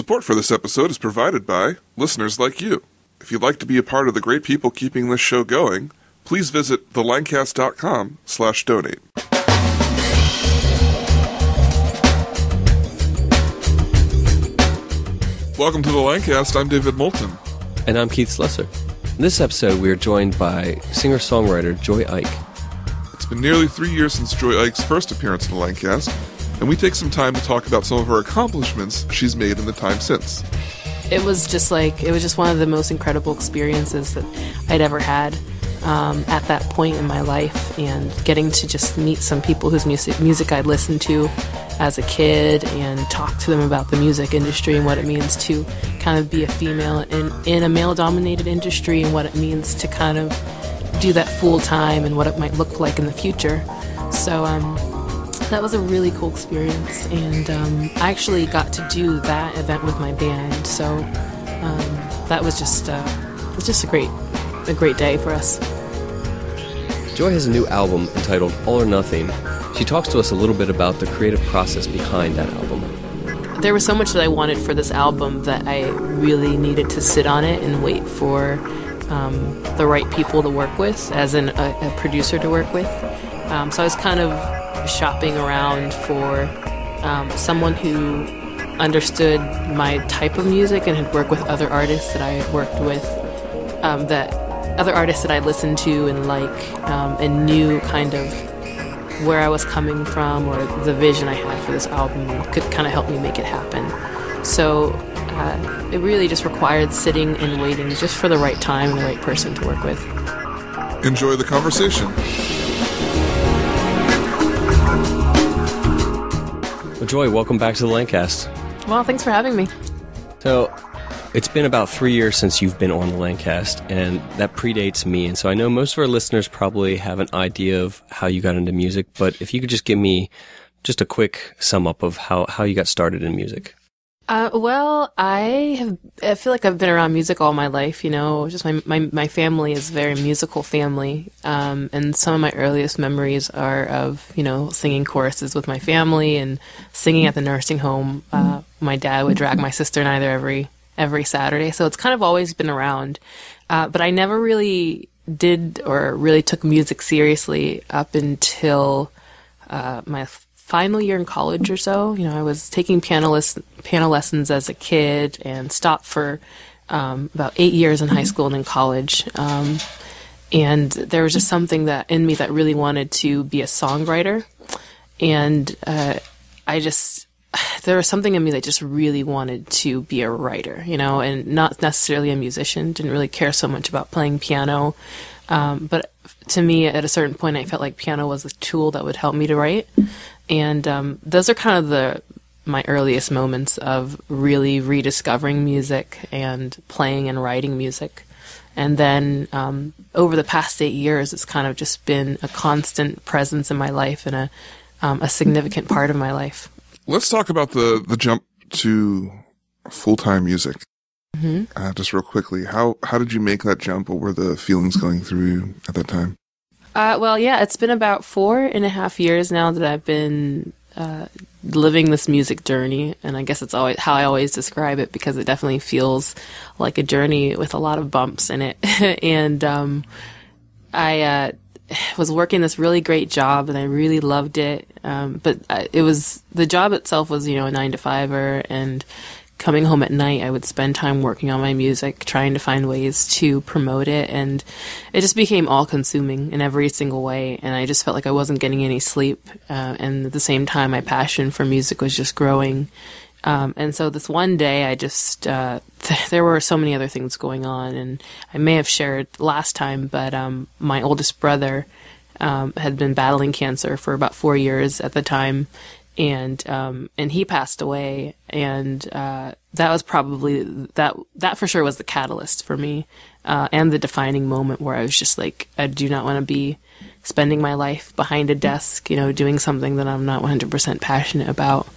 Support for this episode is provided by listeners like you. If you'd like to be a part of the great people keeping this show going, please visit thelancast.com slash donate. Welcome to the Lancast. I'm David Moulton. And I'm Keith Slesser. In this episode, we are joined by singer songwriter Joy Ike. It's been nearly three years since Joy Ike's first appearance in the Lancast, and we take some time to talk about some of her accomplishments she's made in the time since. It was just like, it was just one of the most incredible experiences that I'd ever had um, at that point in my life, and getting to just meet some people whose music, music I'd listened to as a kid and talk to them about the music industry and what it means to kind of be a female in, in a male dominated industry and what it means to kind of do that full time and what it might look like in the future. So um, that was a really cool experience, and um, I actually got to do that event with my band. So um, that was just uh, was just a great a great day for us. Joy has a new album entitled All or Nothing. She talks to us a little bit about the creative process behind that album. There was so much that I wanted for this album that I really needed to sit on it and wait for um, the right people to work with, as in a, a producer to work with. Um, so I was kind of shopping around for um, someone who understood my type of music and had worked with other artists that I had worked with, um, that other artists that I listened to and like, um, and knew kind of where I was coming from or the vision I had for this album could kind of help me make it happen. So uh, it really just required sitting and waiting just for the right time and the right person to work with. Enjoy the conversation. Joy, welcome back to the Lancast. Well, thanks for having me. So, it's been about three years since you've been on the Lancast, and that predates me. And so I know most of our listeners probably have an idea of how you got into music, but if you could just give me just a quick sum up of how, how you got started in music. Uh, well, I have. I feel like I've been around music all my life. You know, just my my, my family is a very musical family, um, and some of my earliest memories are of you know singing choruses with my family and singing at the nursing home. Uh, my dad would drag my sister and I there every every Saturday, so it's kind of always been around. Uh, but I never really did or really took music seriously up until uh, my final year in college or so. You know, I was taking piano, les- piano lessons as a kid and stopped for um, about eight years in high school and in college. Um, and there was just something that in me that really wanted to be a songwriter. And uh, I just, there was something in me that just really wanted to be a writer, you know, and not necessarily a musician. Didn't really care so much about playing piano. Um, but to me, at a certain point, I felt like piano was a tool that would help me to write. And um, those are kind of the my earliest moments of really rediscovering music and playing and writing music. And then um, over the past eight years, it's kind of just been a constant presence in my life and a um, a significant part of my life. Let's talk about the, the jump to full time music. hmm Uh, just real quickly, how how did you make that jump? What were the feelings going through you at that time? Uh, well, yeah, it's been about four and a half years now that I've been uh, living this music journey, and I guess it's always how I always describe it because it definitely feels like a journey with a lot of bumps in it. and um, I uh, was working this really great job, and I really loved it. Um, but I, it was the job itself was you know a nine to fiver, and coming home at night, I would spend time working on my music, trying to find ways to promote it, and it just became all consuming in every single way. And I just felt like I wasn't getting any sleep. Uh, and at the same time, my passion for music was just growing. Um, and so this one day, I just uh, th- there were so many other things going on, and I may have shared last time, but um, my oldest brother um, had been battling cancer for about four years at the time, and um, and he passed away, and uh, that was probably that that for sure was the catalyst for me, uh, and the defining moment where I was just like, I do not want to be spending my life behind a desk, you know, doing something that I'm not 100% passionate about.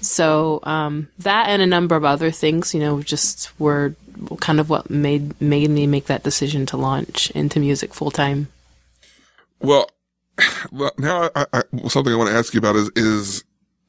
So um, that and a number of other things, you know, just were kind of what made made me make that decision to launch into music full time. Well, well, now I, I, something I want to ask you about is is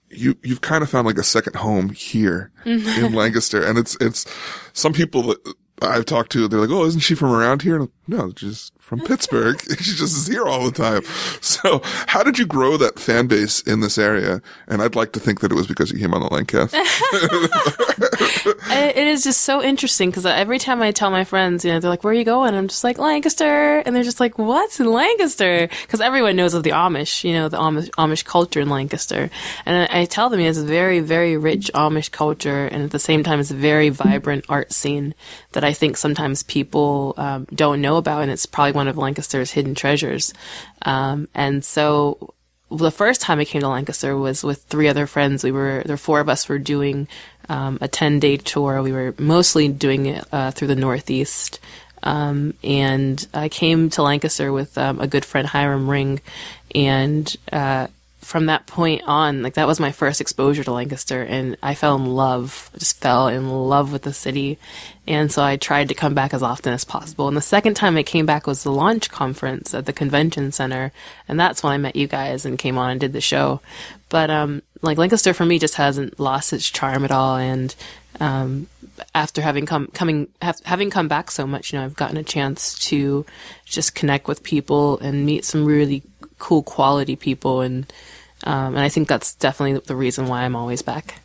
you you've kind of found like a second home here mm-hmm. in Lancaster, and it's it's some people that I've talked to, they're like, "Oh, isn't she from around here?" No, just from Pittsburgh. she just is here all the time. So, how did you grow that fan base in this area? And I'd like to think that it was because you came on the Lancast. I- it is just so interesting because every time I tell my friends, you know, they're like, "Where are you going?" I'm just like Lancaster, and they're just like, "What's in Lancaster?" Because everyone knows of the Amish, you know, the Amish, Amish culture in Lancaster, and I, I tell them it's a very, very rich Amish culture, and at the same time, it's a very vibrant art scene that I think sometimes people um, don't know about, and it's probably one of Lancaster's hidden treasures. Um, and so the first time I came to Lancaster was with three other friends. We were were four of us were doing um, a ten day tour. We were mostly doing it uh, through the Northeast. Um, and I came to Lancaster with um, a good friend Hiram Ring, and uh, from that point on, like that was my first exposure to Lancaster, and I fell in love. I just fell in love with the city, and so I tried to come back as often as possible. And the second time I came back was the launch conference at the convention center, and that's when I met you guys and came on and did the show. But um, like Lancaster for me just hasn't lost its charm at all, and um, after having come coming have, having come back so much, you know, I've gotten a chance to just connect with people and meet some really cool quality people, and um, and I think that's definitely the reason why I'm always back.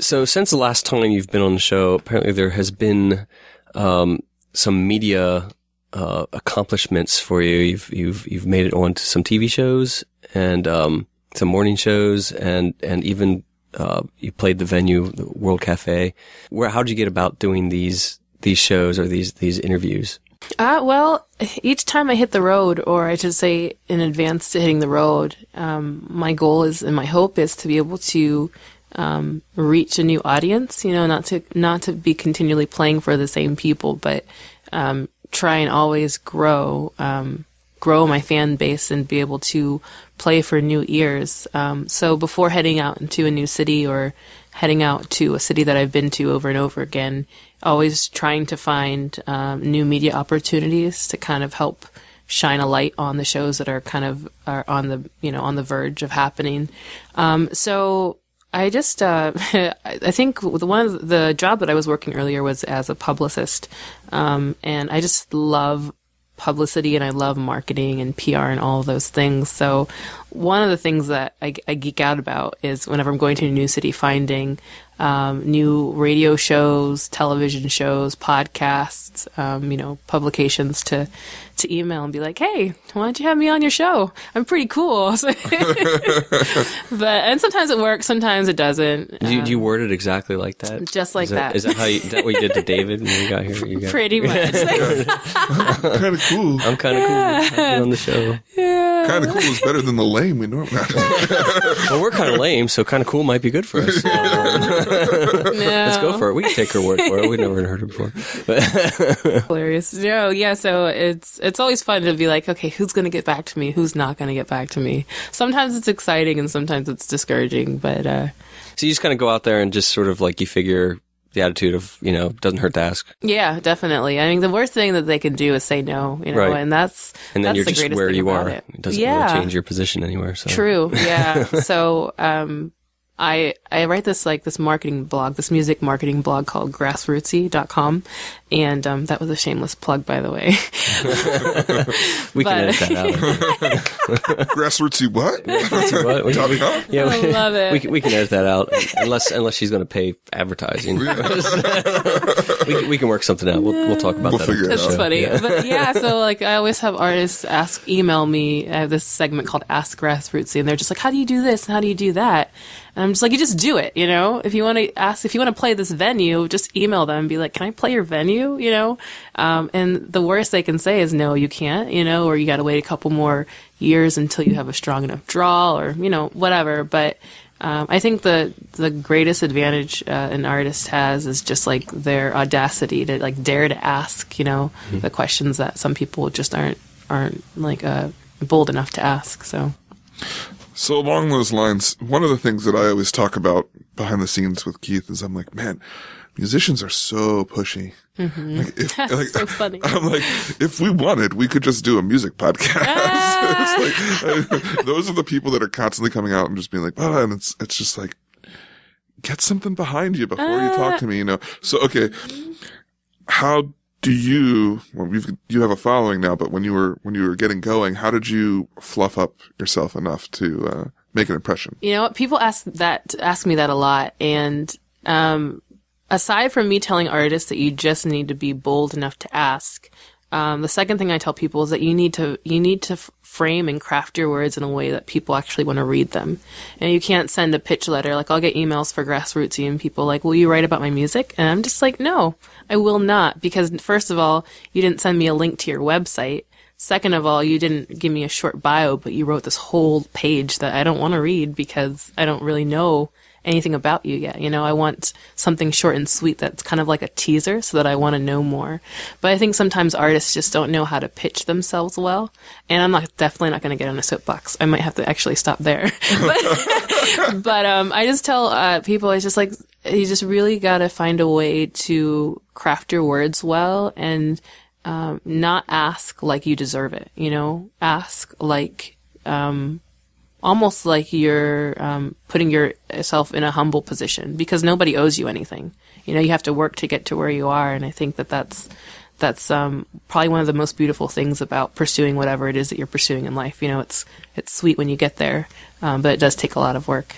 So, since the last time you've been on the show, apparently there has been um, some media uh, accomplishments for you. You've you've you've made it onto some TV shows and um, some morning shows, and and even uh, you played the venue, the World Cafe. Where how did you get about doing these these shows or these these interviews? Uh, well, each time I hit the road, or I should say in advance to hitting the road, um, my goal is and my hope is to be able to um, reach a new audience. You know, not to not to be continually playing for the same people, but um, try and always grow um, grow my fan base and be able to play for new ears. Um, so before heading out into a new city or heading out to a city that I've been to over and over again, always trying to find um, new media opportunities to kind of help shine a light on the shows that are kind of are on the you know on the verge of happening. Um, so I just uh, I think the one of the job that I was working earlier was as a publicist, um, and I just love publicity and I love marketing and PR and all those things. So one of the things that I, I geek out about is whenever I'm going to a new city, finding um, new radio shows, television shows, podcasts, um, you know, publications to to email and be like, "Hey, why don't you have me on your show? I'm pretty cool." but and sometimes it works, sometimes it doesn't. Do you, do you word it exactly like that? Um, Just like is that. that. Is that how you, that what you did to David when we got here? You got, Pretty much. kind of cool. I'm kind of cool. I've been on the show. Kind of cool is better than the lame we normally. Well, we're kind of lame, so kind of cool might be good for us. So, um, let's go for it. We can take her word for it. We've never heard her before. But hilarious. No, yeah. So it's it's always fun to be like, okay, who's gonna get back to me? Who's not gonna get back to me? Sometimes it's exciting and sometimes it's discouraging. But uh, so you just kind of go out there and just sort of like you figure the attitude of you know doesn't hurt to ask, yeah, definitely. I mean, the worst thing that they can do is say no. You know, Right. and that's and then that's you're the just where you are. It, It doesn't yeah, really change your position anywhere. So True. Yeah. so, um, I, I write this like this marketing blog, this music marketing blog called grassrootsy.com. And, um, that was a shameless plug, by the way. we can edit that out. Grassrootsy what? What? We- Dot we- com? yeah, I we, love it. we, can- we can edit that out unless unless she's going to pay advertising. we, can- we can work something out. We'll, we'll talk about We'll that. figure it on That's out. show. funny. Yeah. But yeah, so like I always have artists ask, email me. I have this segment called Ask Grassrootsy, and they're just like, "How do you do this? How do you do that?" And I'm just like, "You just do it, you know. If you want to ask, if you want to play this venue, just email them and be like, "Can I play your venue?" You know. Um, and the worst they can say is, "No, you can't," you know, or you got to wait a couple more years until you have a strong enough draw, or you know, whatever. But um, I think the the greatest advantage uh, an artist has is just like their audacity to like dare to ask, you know, the questions that some people just aren't aren't like uh, bold enough to ask. So So along those lines, one of the things that I always talk about behind the scenes with Keith is I'm like, man, musicians are so pushy. Mm-hmm. Like, if, That's like, so funny. I'm like, if we wanted, we could just do a music podcast. It's like, ah. those are the people that are constantly coming out and just being like, oh, and it's, it's just like, get something behind you before you talk ah. to me, you know? So, okay. How do you, well, we've, you have a following now, but when you were, when you were getting going, how did you fluff up yourself enough to, uh, make an impression? You know? People ask that ask me that a lot, and um, aside from me telling artists that you just need to be bold enough to ask, um, the second thing I tell people is that you need to you need to f- frame and craft your words in a way that people actually want to read them, and you can't send a pitch letter. Like I'll get emails for grassrootsy and people like, "Will you write about my music?" And I'm just like, "No, I will not," because first of all, you didn't send me a link to your website. Second of all, you didn't give me a short bio, but you wrote this whole page that I don't want to read because I don't really know anything about you yet. You know, I want something short and sweet that's kind of like a teaser so that I want to know more. But I think sometimes artists just don't know how to pitch themselves well. And I'm not definitely not going to get on a soapbox. I might have to actually stop there. but, but um, I just tell uh, people, it's just like, you just really got to find a way to craft your words well and um, not ask like you deserve it. You know, ask like um, almost like you're um, putting yourself in a humble position because nobody owes you anything. You know, you have to work to get to where you are, and I think that that's that's um, probably one of the most beautiful things about pursuing whatever it is that you're pursuing in life. You know, it's it's sweet when you get there, um, but it does take a lot of work.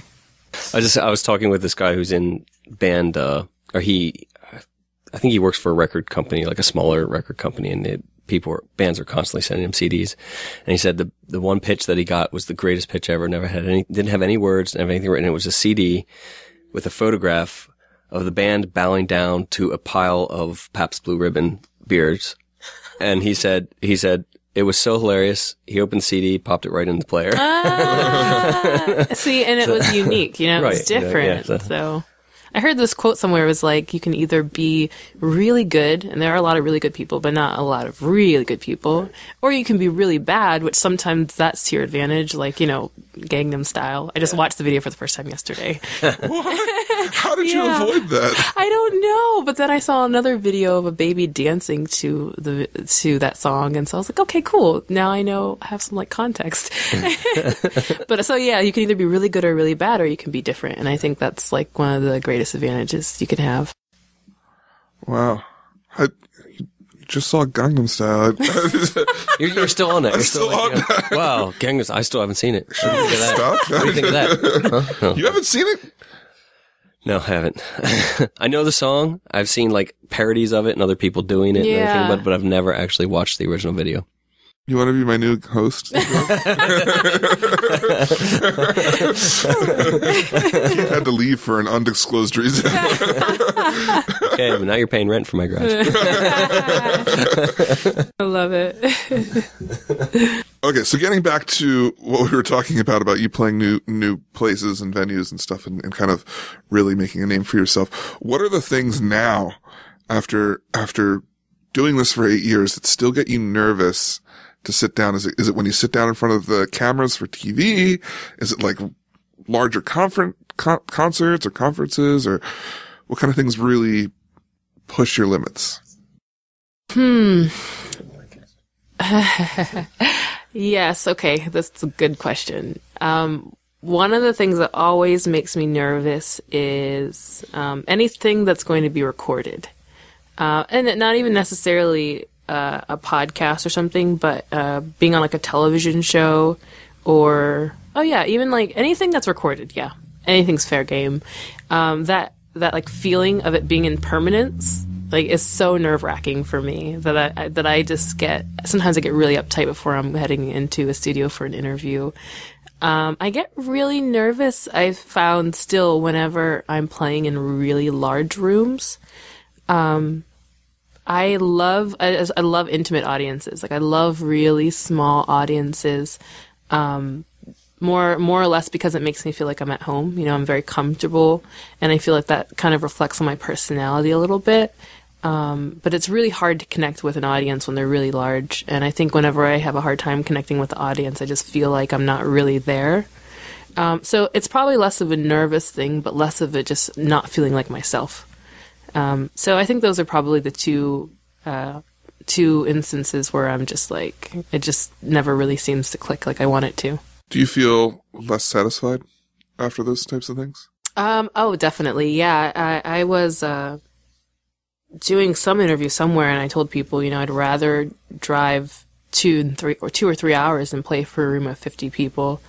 I just I was talking with this guy who's in band, uh, or he, I think he works for a record company, like a smaller record company, and it, people are, bands are constantly sending him CDs. And he said the the one pitch that he got was the greatest pitch ever. Never had any, didn't have any words, didn't have anything written. It was a CD with a photograph of the band bowing down to a pile of Pabst Blue Ribbon beers. And he said he said it was so hilarious. He opened the CD, popped it right in the player. Ah. See, and it was unique. You know, it was Right, yeah, different. yeah, so- so. I heard this quote somewhere. Was like, you can either be really good, and there are a lot of really good people, but not a lot of really good people, or you can be really bad, which sometimes that's to your advantage, like, you know, Gangnam Style. I just watched the video for the first time yesterday. What? How did Yeah. you avoid that? I don't know, but then I saw another video of a baby dancing to the to that song, and so I was like, okay, cool. Now I know I have some like context. but so yeah, you can either be really good or really bad, or you can be different, and I think that's like one of the greatest advantages you can have. Wow. I just saw Gangnam Style. You're, you're still on it. You're still like, on you know, Wow, Gangnam. I still haven't seen it. What do you think of that? Stop. What do you think of that? Huh? No. you haven't seen it? No, I haven't. I know the song. I've seen like parodies of it and other people doing it and Yeah. everything, but, but I've never actually watched the original video. You want to be my new host? you had to leave for an undisclosed reason. Okay, but now you're paying rent for my garage. I love it. okay, so getting back to what we were talking about about you playing new new places and venues and stuff, and, and kind of really making a name for yourself. What are the things now after after doing this for eight years that still get you nervous to sit down? Is it is it when you sit down in front of the cameras for TV? Is it like larger conference con- concerts or conferences or what kind of things really push your limits? Hmm. yes. Okay. That's a good question. Um, one of the things that always makes me nervous is um, anything that's going to be recorded, uh, and not even necessarily uh, a podcast or something, but uh, being on like a television show or oh yeah, even like anything that's recorded. Yeah, anything's fair game. Um, that that like feeling of it being in permanence like is so nerve wracking for me that I, that I just get sometimes I get really uptight before I'm heading into a studio for an interview. Um, I get really nervous. I've found still whenever I'm playing in really large rooms. Um, I love I, I love intimate audiences. Like I love really small audiences. Um, more more or less because it makes me feel like I'm at home. You know, I'm very comfortable, and I feel like that kind of reflects on my personality a little bit. Um, but it's really hard to connect with an audience when they're really large. And I think whenever I have a hard time connecting with the audience, I just feel like I'm not really there. Um, so it's probably less of a nervous thing, but less of it just not feeling like myself. Um, so I think those are probably the two uh, two instances where I'm just like it just never really seems to click like I want it to. Do you feel less satisfied after those types of things? Um, oh, definitely. Yeah, I, I was uh, doing some interview somewhere, and I told people, you know, I'd rather drive two and three or two or three hours and play for a room of fifty people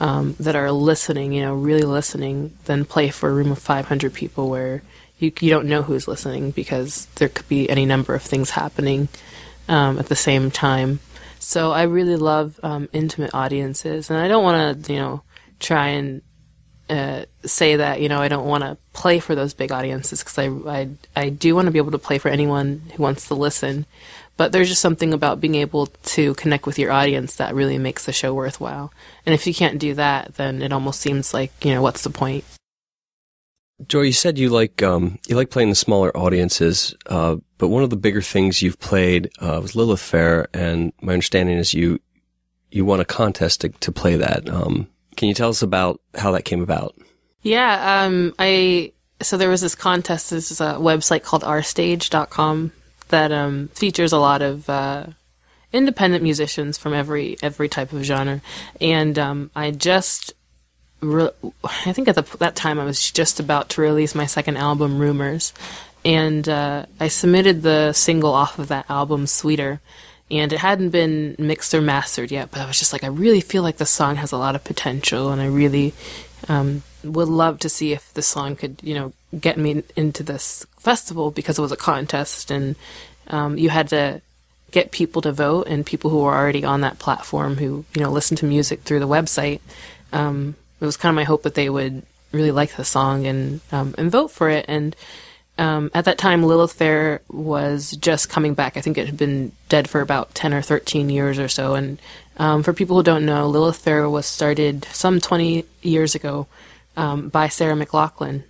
um, that are listening, you know, really listening, than play for a room of five hundred people where you you don't know who's listening because there could be any number of things happening um, at the same time. So I really love um, intimate audiences, and I don't want to, you know, try and uh, say that you know I don't want to play for those big audiences because I, I I do want to be able to play for anyone who wants to listen, but there's just something about being able to connect with your audience that really makes the show worthwhile. And if you can't do that, then it almost seems like you know what's the point. Joy, you said you like um, you like playing the smaller audiences, uh, but one of the bigger things you've played uh, was Lilith Fair, and my understanding is you you won a contest to, to play that. Um, can you tell us about how that came about? Yeah, um, I so there was this contest. This is a website called ourstage.com that um, features a lot of uh, independent musicians from every every type of genre, and um, I just. Re- I think at the, that time I was just about to release my second album, Rumors, and uh, I submitted the single off of that album, Sweeter, and it hadn't been mixed or mastered yet, but I was just like, I really feel like the song has a lot of potential, and I really um, would love to see if the song could, you know, get me into this festival because it was a contest, and um, you had to get people to vote, and people who were already on that platform who, you know, listen to music through the website. Um, it was kind of my hope that they would really like the song and um, and vote for it, and um, at that time, Lilith Fair was just coming back. I think it had been dead for about 10 or 13 years or so. And um, for people who don't know, Lilith Fair was started some 20 years ago um, by Sarah McLachlan.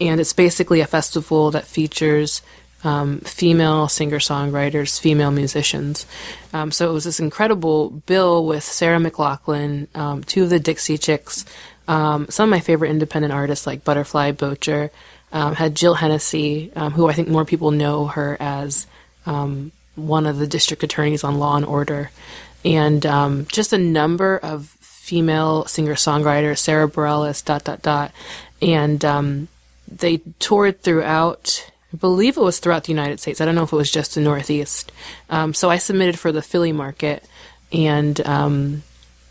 And it's basically a festival that features um, female singer songwriters, female musicians. Um, so it was this incredible bill with Sarah McLachlan, um, two of the Dixie Chicks, some of my favorite independent artists like Butterfly Boucher um, had Jill Hennessy, um, who I think more people know her as um, one of the district attorneys on Law and Order, and um, just a number of female singer songwriters, Sara Bareilles, dot dot dot, and um, they toured throughout. I believe it was throughout the United States. I don't know if it was just the Northeast. Um, so I submitted for the Philly market, and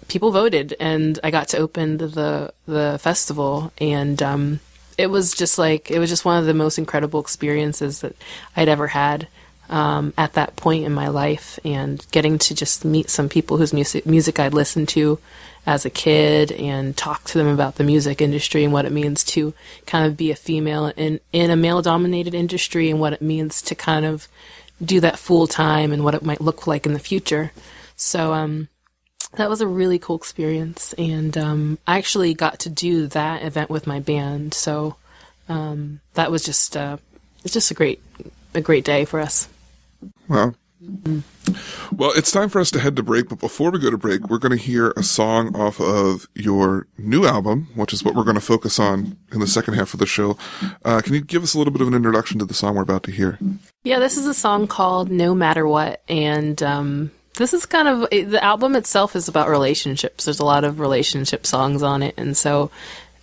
people voted, and I got to open the the festival, and it was just like it was just one of the most incredible experiences that I'd ever had um, at that point in my life, and getting to just meet some people whose music music I'd listened to as a kid and talk to them about the music industry and what it means to kind of be a female in in a male dominated industry and what it means to kind of do that full time and what it might look like in the future. So um, that was a really cool experience, and um, I actually got to do that event with my band. So um, that was just uh, it's just a great a great day for us. Wow. Well, it's time for us to head to break, but before we go to break, we're going to hear a song off of your new album, which is what we're going to focus on in the second half of the show. Uh, can you give us a little bit of an introduction to the song we're about to hear? Yeah, this is a song called No Matter What, and um, this is kind of the album itself is about relationships. There's a lot of relationship songs on it, and so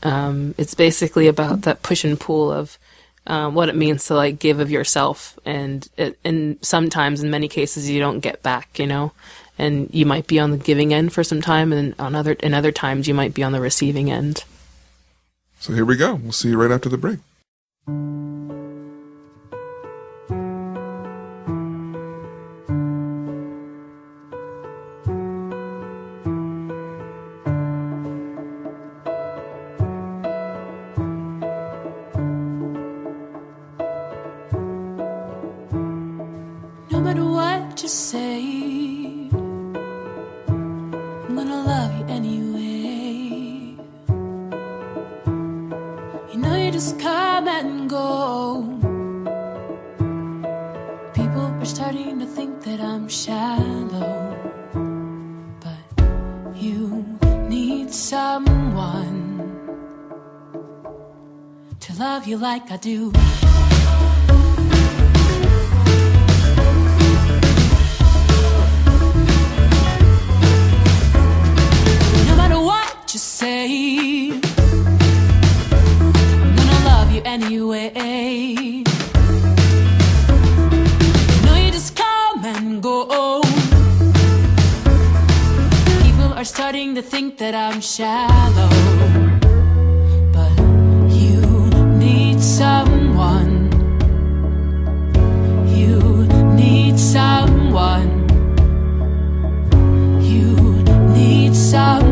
um, it's basically about that push and pull of um, what it means to like give of yourself, and it, and sometimes in many cases you don't get back, you know, and you might be on the giving end for some time, and on other in other times you might be on the receiving end. So here we go. We'll see you right after the break. you say. I'm gonna love you anyway. You know you just come and go. People are starting to think that I'm shallow But you need someone To love you like I do. Say, I'm gonna love you anyway. You know you just come and go. People are starting to think that I'm shallow. But you need someone. You need someone. You need someone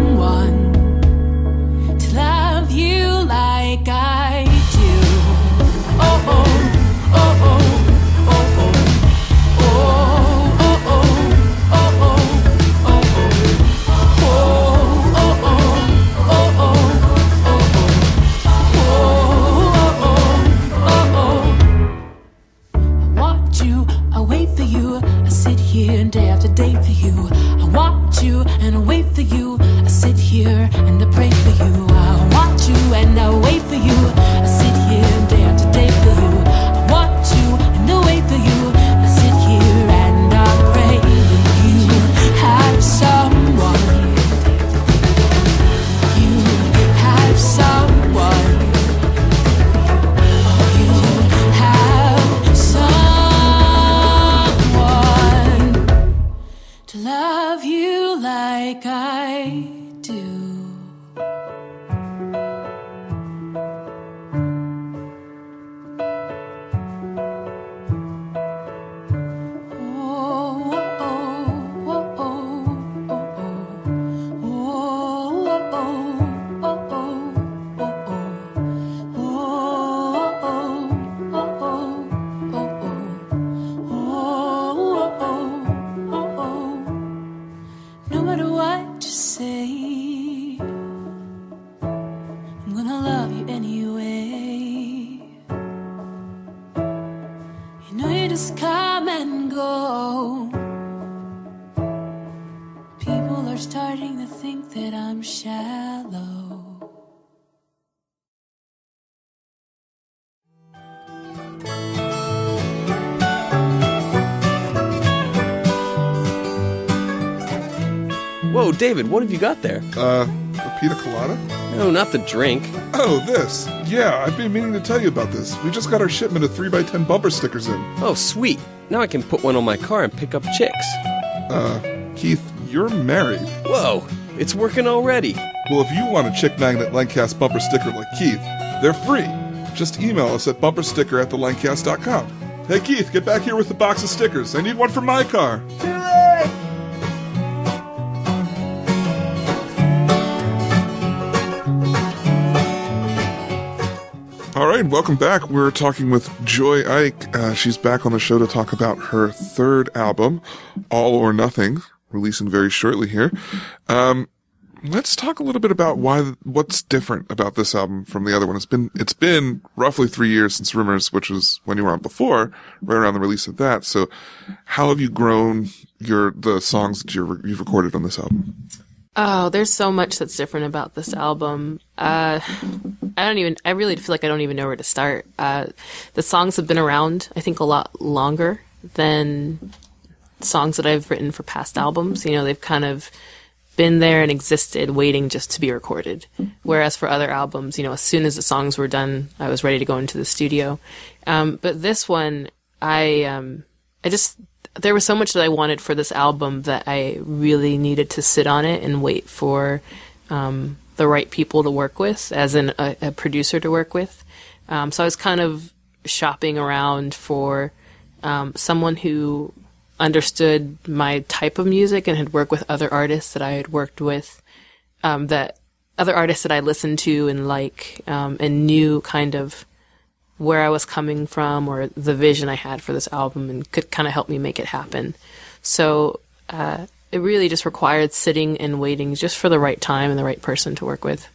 starting to think that I'm shallow. Whoa, David, what have you got there? Uh, a pina colada? No, not the drink. Oh, this. Yeah, I've been meaning to tell you about this. We just got our shipment of 3x10 bumper stickers in. Oh, sweet. Now I can put one on my car and pick up chicks. Uh, Keith, you're married. Whoa, it's working already. Well, if you want a Chick Magnet Lancast bumper sticker like Keith, they're free. Just email us at bumpersticker at thelancast.com. Hey, Keith, get back here with the box of stickers. I need one for my car. All right, welcome back. We're talking with Joy Ike. Uh, she's back on the show to talk about her third album, All or Nothing, releasing very shortly here. Um, let's talk a little bit about why what's different about this album from the other one. It's been it's been roughly three years since Rumors, which was when you were on before, right around the release of that. So, how have you grown your the songs that you're, you've recorded on this album? Oh, there's so much that's different about this album. Uh, I don't even, I really feel like I don't even know where to start. Uh, the songs have been around, I think, a lot longer than songs that I've written for past albums. You know, they've kind of been there and existed waiting just to be recorded. Whereas for other albums, you know, as soon as the songs were done, I was ready to go into the studio. Um, but this one, I, um, I just, there was so much that I wanted for this album that I really needed to sit on it and wait for um, the right people to work with, as in a, a producer to work with. Um, so I was kind of shopping around for um, someone who understood my type of music and had worked with other artists that I had worked with, um, that other artists that I listened to and like, um, and knew kind of where I was coming from or the vision I had for this album and could kind of help me make it happen. So uh, it really just required sitting and waiting just for the right time and the right person to work with.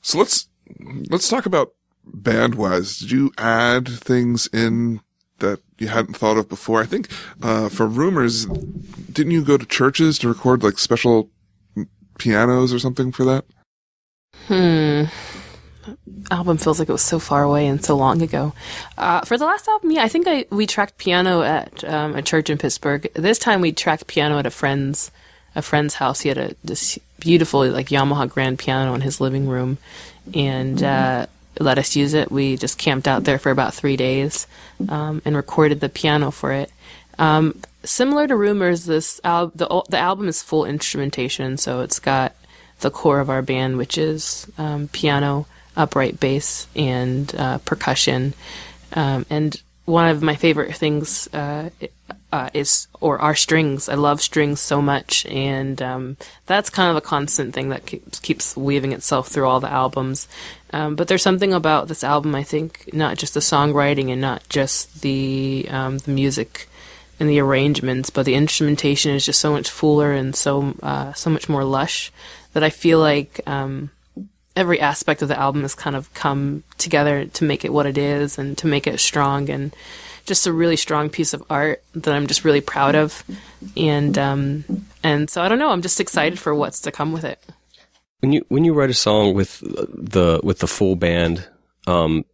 So let's let's talk about band wise. Did you add things in that you hadn't thought of before? I think uh, for rumors, didn't you go to churches to record like special pianos or something for that? Hmm. Album feels like it was so far away and so long ago. Uh, for the last album, yeah, I think I we tracked piano at um, a church in Pittsburgh. This time we tracked piano at a friend's a friend's house. He had a this beautiful like Yamaha grand piano in his living room, and uh, let us use it. We just camped out there for about three days um, and recorded the piano for it. Um, similar to Rumors, this al- the the album is full instrumentation, so it's got the core of our band, which is um, piano, upright bass, and uh, percussion. Um, and one of my favorite things uh, uh, is or are strings. I love strings so much, and um, that's kind of a constant thing that keeps keeps weaving itself through all the albums. Um, but there's something about this album, I think, not just the songwriting and not just the um, the music and the arrangements, but the instrumentation is just so much fuller and so uh, so much more lush that I feel like um, every aspect of the album has kind of come together to make it what it is and to make it strong and just a really strong piece of art that I'm just really proud of. And um, and so I don't know, I'm just excited for what's to come with it. When you when you write a song with the with the full band, um,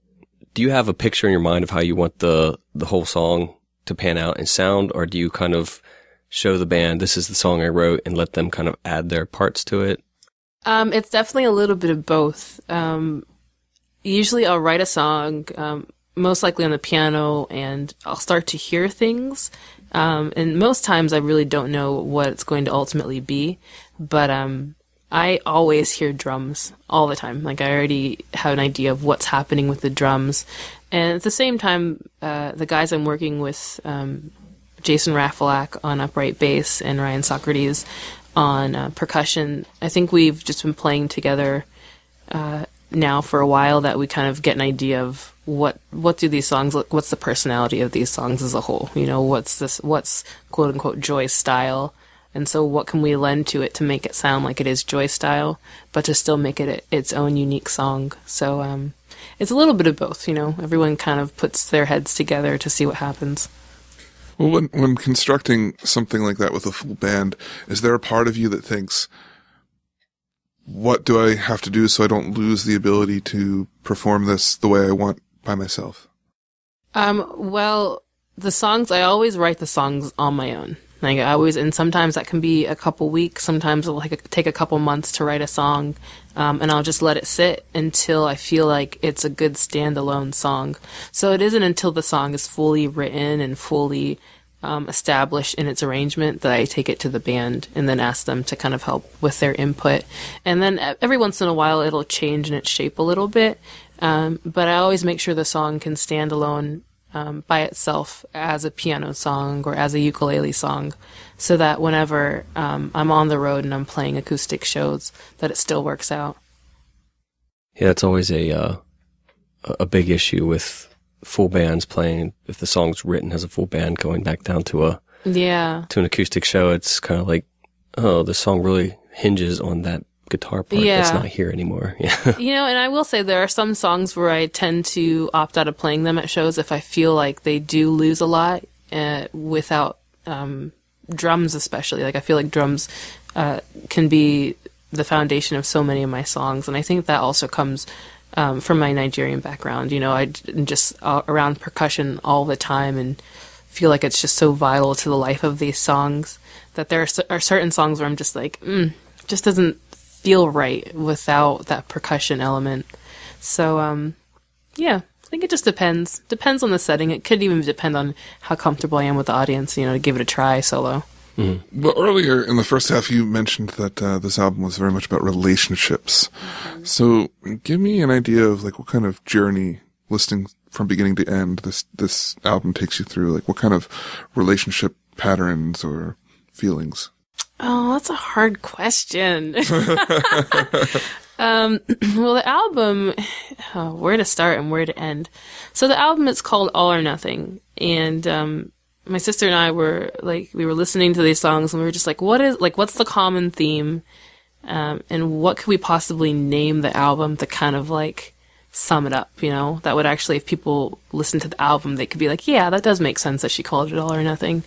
do you have a picture in your mind of how you want the the whole song to pan out and sound, or do you kind of show the band this is the song I wrote and let them kind of add their parts to it? Um, it's definitely a little bit of both. Um, usually I'll write a song, um, most likely on the piano, and I'll start to hear things. Um, and most times I really don't know what it's going to ultimately be, but um, I always hear drums all the time. Like I already have an idea of what's happening with the drums, and at the same time, uh, the guys I'm working with, um, Jason Rafalak on upright bass and Ryan Socrates on uh, percussion. I think we've just been playing together uh, now for a while that we kind of get an idea of what what do these songs look what's the personality of these songs as a whole? You know what's this what's quote unquote joy style? And so what can we lend to it to make it sound like it is joy style but to still make it its own unique song? So um, it's a little bit of both you know? Everyone kind of puts their heads together to see what happens. Well, when when constructing something like that with a full band, is there a part of you that thinks, "What do I have to do so I don't lose the ability to perform this the way I want by myself?" Um, well, the songs, I always write the songs on my own. Like I always, and sometimes that can be a couple weeks. Sometimes it'll like take a couple months to write a song, um, and I'll just let it sit until I feel like it's a good standalone song. So it isn't until the song is fully written and fully um, established in its arrangement that I take it to the band and then ask them to kind of help with their input. And then every once in a while it'll change in its shape a little bit. Um, but I always make sure the song can stand alone um, by itself as a piano song or as a ukulele song, so that whenever um, I'm on the road and I'm playing acoustic shows, that it still works out. Yeah, it's always a uh, a a big issue with full bands playing. If the song's written as a full band, going back down to a Yeah, to an acoustic show, it's kind of like, oh, the song really hinges on that guitar part that's Yeah. not here anymore. Yeah, you know, and I will say there are some songs where I tend to opt out of playing them at shows if I feel like they do lose a lot uh, without um, drums, especially. Like I feel like drums uh, can be the foundation of so many of my songs, and I think that also comes um, from my Nigerian background. You know, I just uh, around percussion all the time and feel like it's just so vital to the life of these songs that there are, are certain songs where I'm just like, mm, just doesn't feel right without that percussion element. So, um, yeah, I think it just depends. Depends on the setting. It could even depend on how comfortable I am with the audience, you know, to give it a try solo. Well, earlier in the first half, you mentioned that uh, this album was very much about relationships. So, give me an idea of like what kind of journey, listening from beginning to end, this this album takes you through. Like, what kind of relationship patterns or feelings? Oh, that's a hard question. um, well, the album, oh, where to start and where to end. So the album is called All or Nothing, and um, my sister and I were like, we were listening to these songs, and we were just like, what is like, what's the common theme, um, and what could we possibly name the album to kind of like sum it up, you know? That would actually, if people listen to the album, they could be like, yeah, that does make sense that she called it All or Nothing.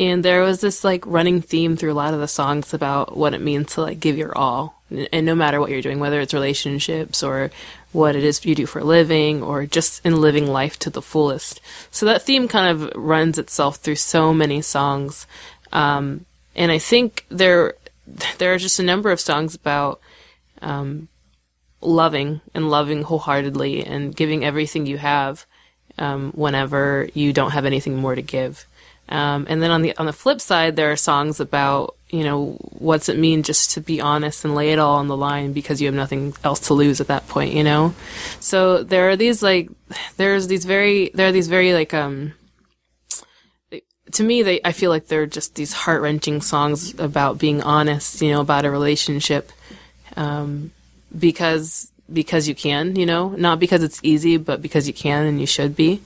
And there was this like running theme through a lot of the songs about what it means to like give your all, And no matter what you're doing, whether it's relationships or what it is you do for a living or just in living life to the fullest. So that theme kind of runs itself through so many songs. Um, and I think there, there are just a number of songs about, um, loving and loving wholeheartedly and giving everything you have um, whenever you don't have anything more to give. Um, and then on the on the flip side, there are songs about you know what's it mean just to be honest and lay it all on the line because you have nothing else to lose at that point, you know. So there are these like there's these very there are these very like um to me they I feel like they're just these heart wrenching songs about being honest, you know, about a relationship, um, because because you can, you know, not because it's easy, but because you can and you should be,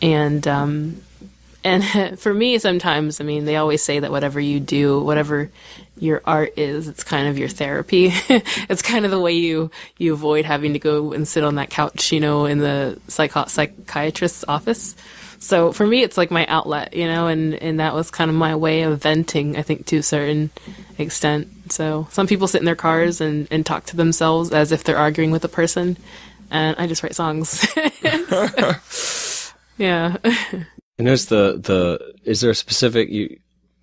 and um, and for me sometimes i mean they always say that whatever you do whatever your art is it's kind of your therapy. It's kind of the way you you avoid having to go and sit on that couch you know in the psycho- psychiatrist's office so for me it's like my outlet you know and and that was kind of my way of venting i think to a certain extent so some people sit in their cars and and talk to themselves as if they're arguing with a person and i just write songs yeah And noticed the the is there a specific you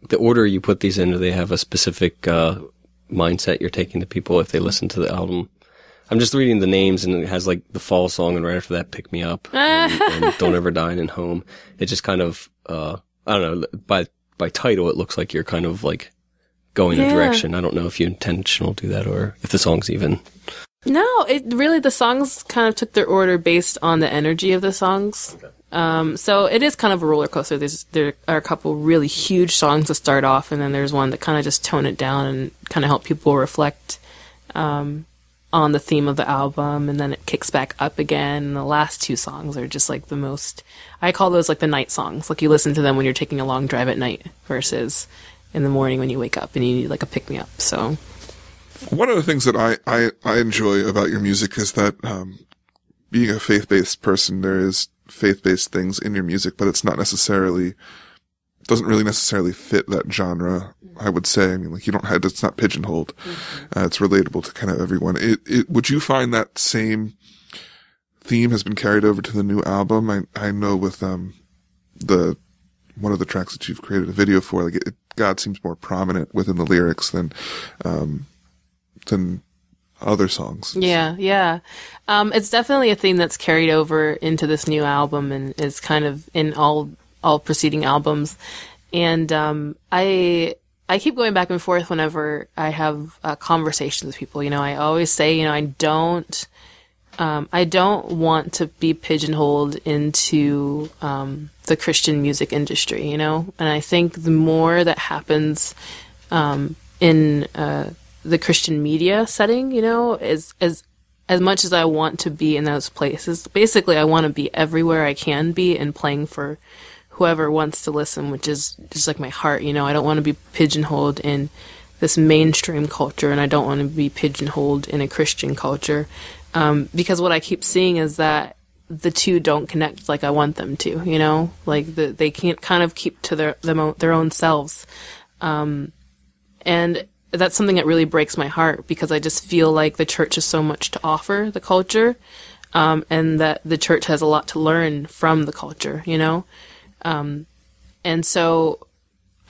the order you put these in? Do they have a specific uh, mindset you're taking to people if they listen to the album? I'm just reading the names and it has like the fall song and right after that, pick me up and, and don't ever dine and home. It just kind of uh, I don't know by by title it looks like you're kind of like going a direction. I don't know if you intentional do that or if the song's even. No, it really the songs kind of took their order based on the energy of the songs. Um, so it is kind of a roller coaster. There's there are a couple really huge songs to start off, and then there's one that kind of just tone it down and kind of help people reflect um, on the theme of the album, and then it kicks back up again. And the last two songs are just like the most. I call those like the night songs. Like you listen to them when you're taking a long drive at night versus in the morning when you wake up and you need like a pick me up. So One of the things that I, I, I enjoy about your music is that, um, being a faith-based person, there is faith-based things in your music, but it's not necessarily, doesn't really necessarily fit that genre. I would say, I mean, like you don't have, it's not pigeonholed. Uh, it's relatable to kind of everyone. It, it, would you find that same theme has been carried over to the new album? I, I know with, um, the, one of the tracks that you've created a video for, like it, God seems more prominent within the lyrics than, um, than other songs. Yeah, yeah. Um, it's definitely a theme that's carried over into this new album and is kind of in all all preceding albums. And um, I I keep going back and forth whenever I have uh, conversations with people. You know, I always say, you know, I don't um, I don't want to be pigeonholed into um, the Christian music industry. You know, and I think the more that happens um, in uh, the Christian media setting, you know, is as as much as I want to be in those places. Basically, I want to be everywhere I can be and playing for whoever wants to listen, which is just like my heart. You know, I don't want to be pigeonholed in this mainstream culture, and I don't want to be pigeonholed in a Christian culture, um, because what I keep seeing is that the two don't connect like I want them to. You know, like the, they can't kind of keep to their their own selves. Um, and that's something that really breaks my heart because I just feel like the church has so much to offer the culture, um, and that the church has a lot to learn from the culture, you know? Um, and so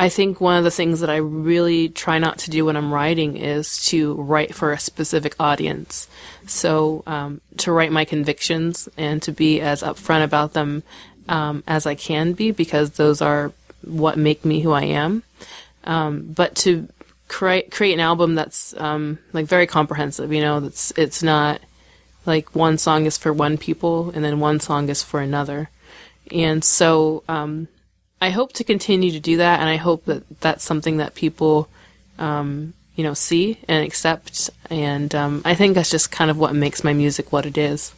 I think one of the things that I really try not to do when I'm writing is to write for a specific audience. So, um, to write my convictions and to be as upfront about them, um, as I can be because those are what make me who I am. Um, but to create create an album that's um, like very comprehensive. You know, that's it's not like one song is for one people and then one song is for another. And so um, I hope to continue to do that, and I hope that that's something that people um, you know see and accept. And um, I think that's just kind of what makes my music what it is.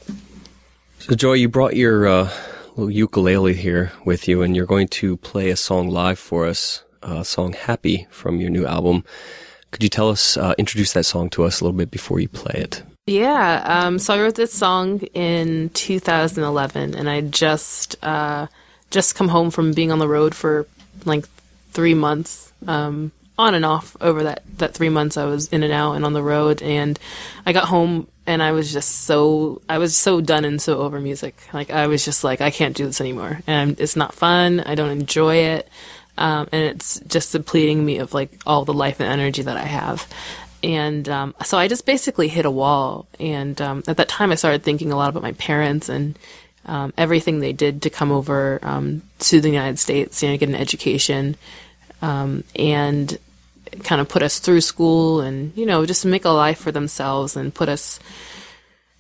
So, Joy, you brought your uh, little ukulele here with you, and you're going to play a song live for us, a song "Happy" from your new album. Could you tell us, uh, introduce that song to us a little bit before you play it? Yeah, um, so I wrote this song in 2011, and I just uh, just come home from being on the road for like three months. Um, on and off over that that three months I was in and out and on the road. And I got home and I was just so I was so done and so over music. Like I was just like I can't do this anymore, and it's not fun. I don't enjoy it, um, and it's just depleting me of like all the life and energy that I have. And um, so I just basically hit a wall. And um, at that time, I started thinking a lot about my parents and um, everything they did to come over um, to the United States, you know, get an education, um, and kind of put us through school and you know just make a life for themselves and put us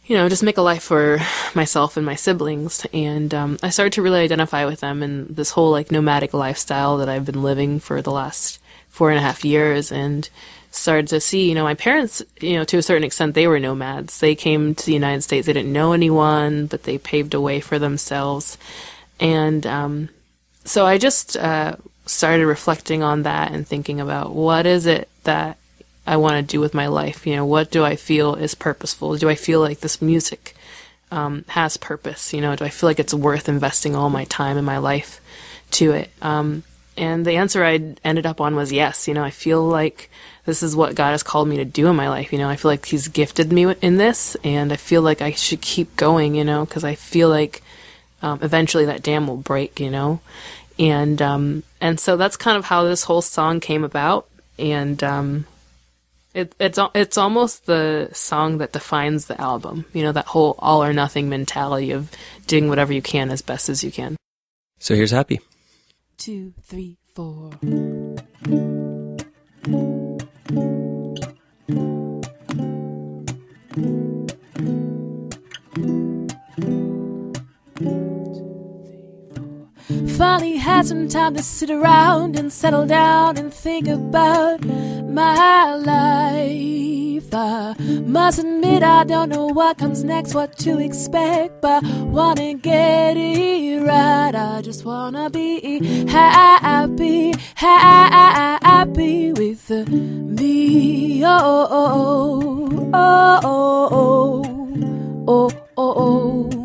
you know just make a life for myself and my siblings and um, i started to really identify with them and this whole like nomadic lifestyle that i've been living for the last four and a half years and started to see you know my parents you know to a certain extent they were nomads they came to the united states they didn't know anyone but they paved a way for themselves and um, so i just uh, started reflecting on that and thinking about what is it that I want to do with my life. You know, what do I feel is purposeful? Do I feel like this music um, has purpose? You know, do I feel like it's worth investing all my time and my life to it? Um, and the answer I ended up on was yes. You know, I feel like this is what God has called me to do in my life. You know, I feel like He's gifted me in this, and I feel like I should keep going. You know, because I feel like um, eventually that dam will break. You know, and um, and so that's kind of how this whole song came about, and um, it, it's it's almost the song that defines the album. You know, that whole all or nothing mentality of doing whatever you can as best as you can. So here's happy. Two, three, four. Finally had some time to sit around and settle down and think about my life. I must admit I don't know what comes next, what to expect, but wanna get it right. I just wanna be happy, happy with me. Oh, oh, oh, oh, oh, oh, oh, oh.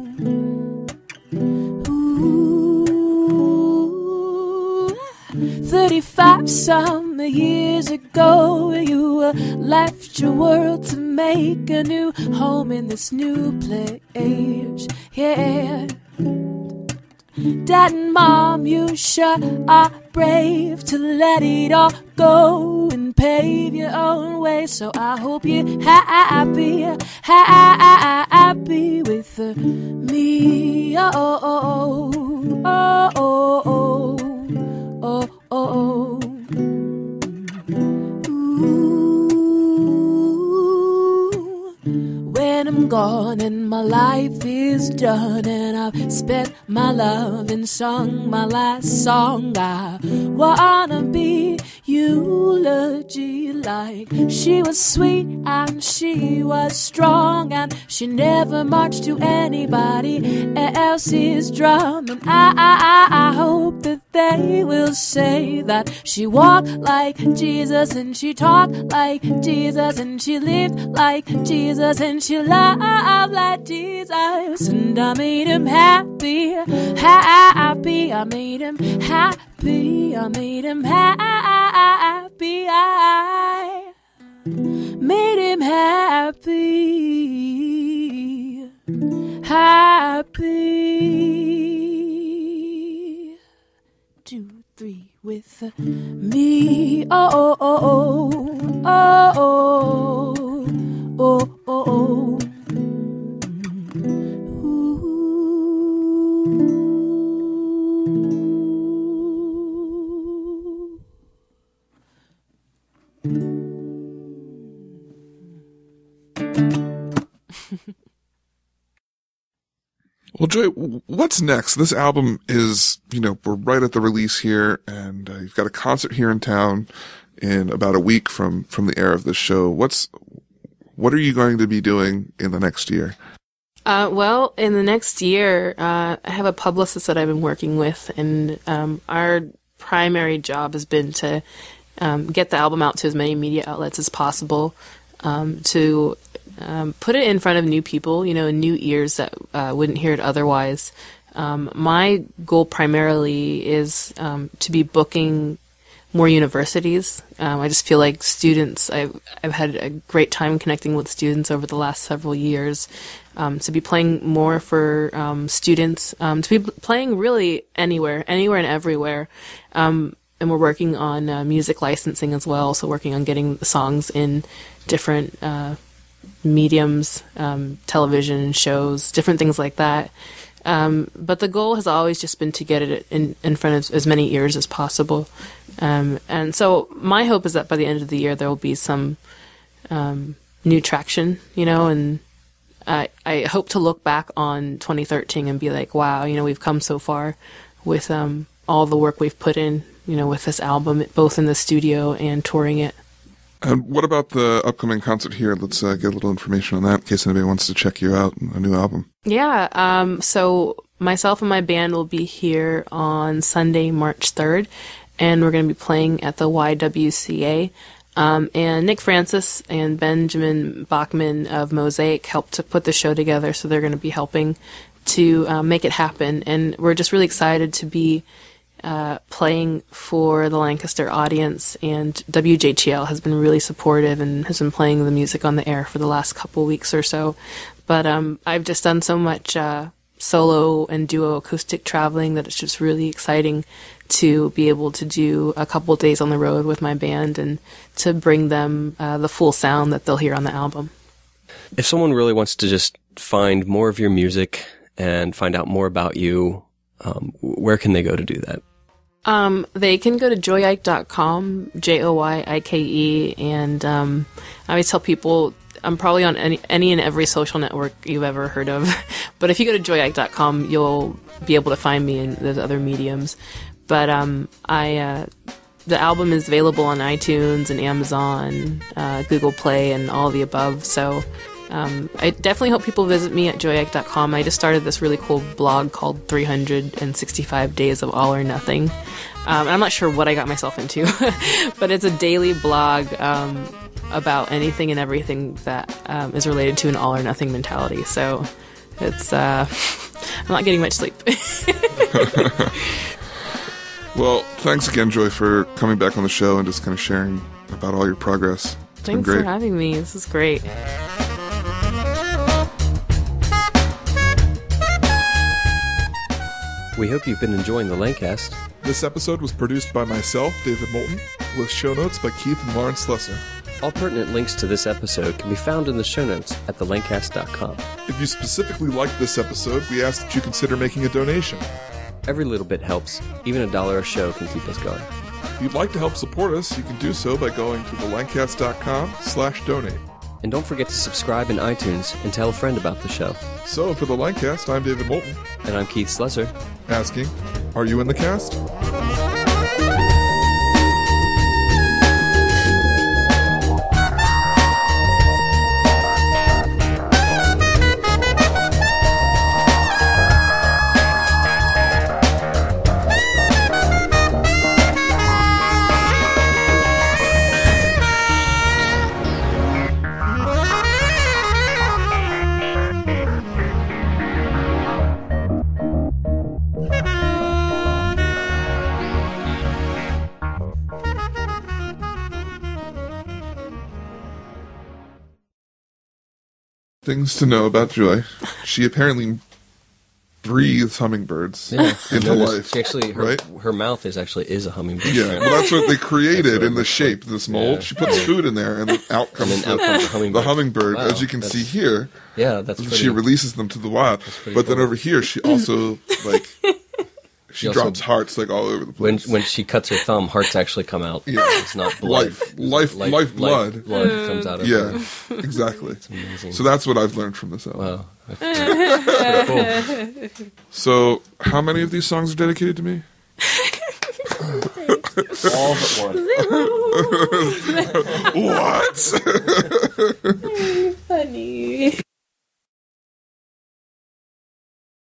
35 some years ago, you left your world to make a new home in this new place. Yeah. Dad and mom, you sure are brave to let it all go and pave your own way. So I hope you're happy, happy with me. Oh, oh, oh, oh, oh, oh, oh. Oh, Gone and my life is done and I've spent my love and sung my last song, I wanna be eulogy like. She was sweet and she was strong and she never marched to anybody else's drum. And I, I, I hope that they will say that she walked like Jesus and she talked like Jesus and she lived like Jesus and she loved like Jesus and I made him happy, happy. I made him happy. I made him happy. I made him happy, happy. Two, three, with me. Oh, oh, oh, oh, oh, oh, oh, oh. Well, Joy, what's next? This album is, you know, we're right at the release here, and uh, you've got a concert here in town in about a week from from the air of this show. What's what are you going to be doing in the next year? Uh, well, in the next year, uh, I have a publicist that I've been working with, and um, our primary job has been to um, get the album out to as many media outlets as possible, um, to um, put it in front of new people, you know, new ears that uh, wouldn't hear it otherwise. Um, my goal primarily is um, to be booking more universities. Um, I just feel like students. I've I've had a great time connecting with students over the last several years. Um, to be playing more for um, students, to be playing really anywhere, anywhere and everywhere. And we're working on uh, music licensing as well. So working on getting the songs in different uh, mediums, um, television shows, different things like that. Um, but the goal has always just been to get it in, in front of as many ears as possible. Um, and so my hope is that by the end of the year there will be some um, new traction, you know, and I, I hope to look back on 2013 and be like, wow, you know, we've come so far with um, all the work we've put in, you know, with this album, both in the studio and touring it. And what about the upcoming concert here? Let's uh, get a little information on that in case anybody wants to check you out, a new album. Yeah. Um, so myself and my band will be here on Sunday, March 3rd, and we're going to be playing at the YWCA. Um, and Nick Francis and Benjamin Bachman of Mosaic helped to put the show together, so they're going to be helping to uh, make it happen. And we're just really excited to be uh, playing for the Lancaster audience, and WJTL has been really supportive and has been playing the music on the air for the last couple weeks or so. But um, I've just done so much uh, solo and duo acoustic traveling that it's just really exciting to be able to do a couple days on the road with my band and to bring them uh, the full sound that they'll hear on the album. If someone really wants to just find more of your music and find out more about you, um, where can they go to do that? Um, they can go to joyike.com, J O Y I K E, and um, I always tell people I'm probably on any, any and every social network you've ever heard of. but if you go to joyike.com, you'll be able to find me in those other mediums. But um, I uh, the album is available on iTunes and Amazon, uh, Google Play, and all the above. So um, I definitely hope people visit me at joyike.com. I just started this really cool blog called 365 Days of All or Nothing. Um, I'm not sure what I got myself into, but it's a daily blog um, about anything and everything that um, is related to an all or nothing mentality. So it's, uh, I'm not getting much sleep. Well, thanks again, Joy, for coming back on the show and just kind of sharing about all your progress. It's been Thanks for having me. This is great. We hope you've been enjoying the Lancast. This episode was produced by myself, David Moulton, with show notes by Keith and Lawrence Lesser. All pertinent links to this episode can be found in the show notes at thelancast.com. If you specifically liked this episode, we ask that you consider making a donation. Every little bit helps. Even a dollar a show can keep us going. If you'd like to help support us, you can do so by going to thelancast.com slash donate. And don't forget to subscribe in iTunes and tell a friend about the show. So for the Lancast, I'm David Moulton, And I'm Keith Slesser. asking, are you in the cast? Things to know about Joy. She apparently breathes hummingbirds into life. She actually, her, right? her mouth is actually is a hummingbird. Yeah, well, that's what they created what in the shape, this mold. Yeah. She puts food in there, and out And comes out the, comes the hummingbird. the hummingbird. Wow, as you can see here, Yeah, that's pretty. she releases them to the wild. But then over here, she also like she also- drops hearts like all over the place. when when she cuts her thumb, hearts actually come out. Yeah. It's not blood. Life- life- life blood. blood comes out of her. yeah, exactly. Amazing. So that's what I've learned from this album. wow. Cool. So, how many of these songs are dedicated to me? All but one. What?